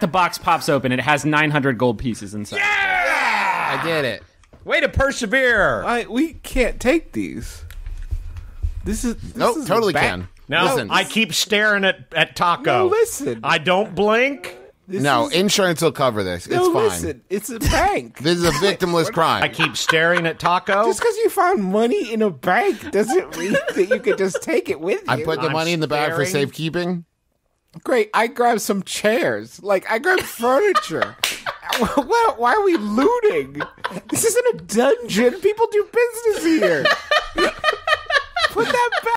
the box pops open. It has 900 gold pieces inside. I did it. Way to persevere. I, we can't take these. This is this Nope, is totally a ba- can. Now Listen. I keep staring at at Taako. No, listen. I don't blink. This No, is- insurance will cover this. no, it's fine. listen. It's a bank. This is a victimless crime. I keep staring at Taako. Just because you found money in a bank doesn't mean that you could just take it with you. I put the I'm money in the bag for staring. safekeeping. Great. I grabbed some chairs. Like I grabbed furniture. why, why are we looting? This isn't a dungeon. People do business here. Put that back.